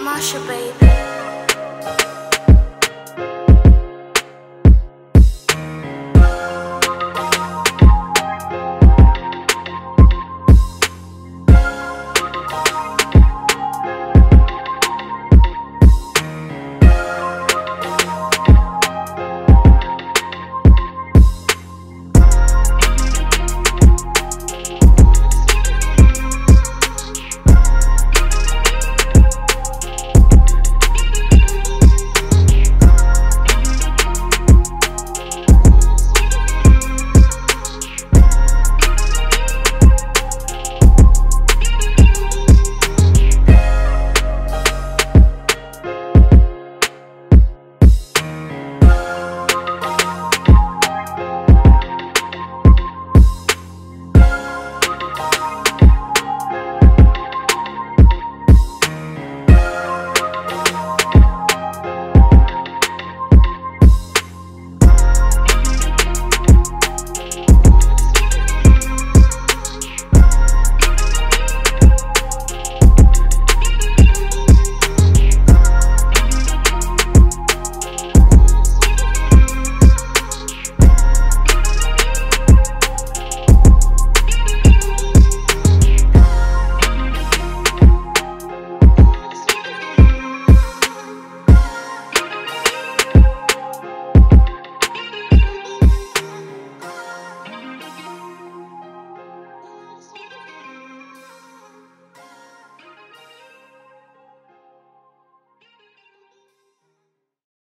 Marsha, baby.